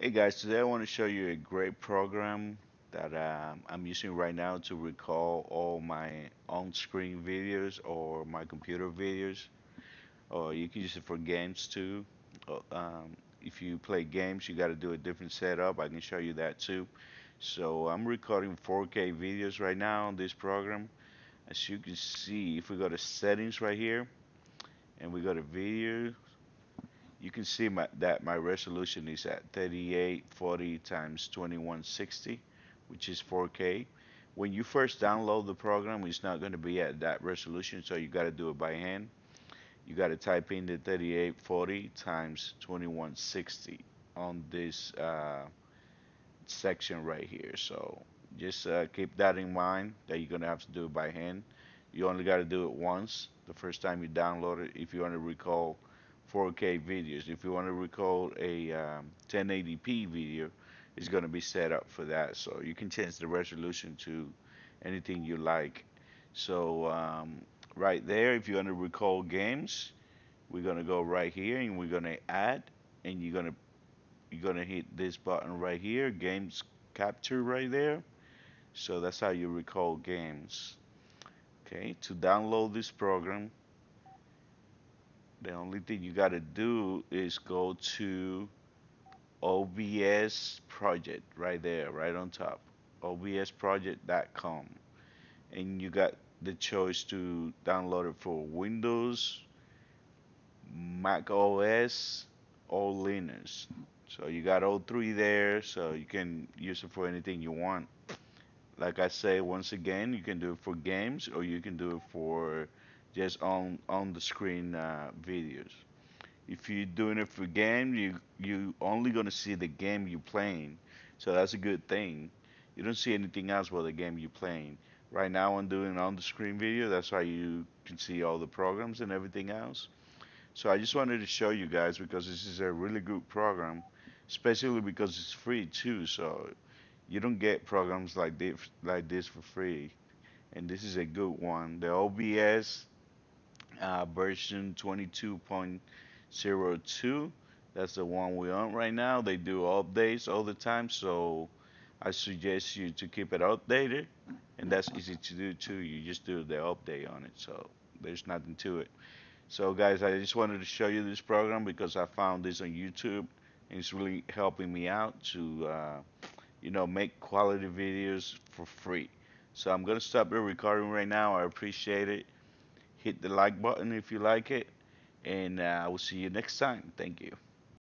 Hey guys, today I want to show you a great program that um, I'm using right now to record all my on-screen videos or my computer videos, or you can use it for games too. Uh, Um, if you play games, you got to do a different setup. I can show you that too. So I'm recording 4K videos right now on this program. As you can see, if we go to settings right here and we go to video, you can see my, that my resolution is at 3840 times 2160, which is 4K. When you first download the program, it's not going to be at that resolution, so you got to do it by hand. You got to type in the 3840 times 2160 on this uh, section right here. So just uh, keep that in mind that you're going to have to do it by hand. You only got to do it once the first time you download it if you want to recall 4K videos. If you want to record a um, 1080p video, it's going to be set up for that. So you can change the resolution to anything you like. So um, right there, if you want to record games, we're going to go right here and we're going to add, and you're going to you're going to hit this button right here, games capture right there. So that's how you record games. Okay, to download this program, the only thing you got to do is go to OBS project right there, right on top. OBSproject.com. And you got the choice to download it for Windows, Mac OS, or Linux. So you got all three there, so you can use it for anything you want. Like I say, once again, you can do it for games or you can do it for just on on the screen uh, videos. If you're doing it for game, you you only gonna see the game you're playing, so that's a good thing. You don't see anything else but the game you're playing. Right now, I'm doing on the screen video. That's why you can see all the programs and everything else. So I just wanted to show you guys because this is a really good program, especially because it's free too. So you don't get programs like this like this for free, and this is a good one. The OBS uh, version 22.02. That's the one we're on right now. They do updates all the time, so I suggest you to keep it updated, and that's easy to do too. You just do the update on it, so there's nothing to it. So, guys, I just wanted to show you this program because I found this on YouTube, and it's really helping me out to, uh, you know, make quality videos for free. So I'm gonna stop the recording right now. I appreciate it. Hit the like button if you like it, and I will see you next time. Thank you.